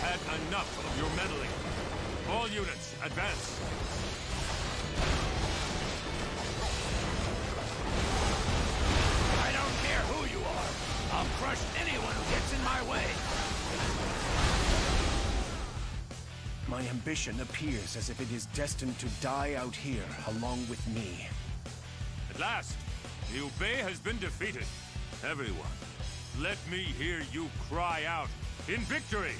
Had enough of your meddling. All units, advance. I don't care who you are. I'll crush anyone who gets in my way. My ambition appears as if it is destined to die out here along with me. At last, Liu Bei has been defeated. Everyone, let me hear you cry out in victory!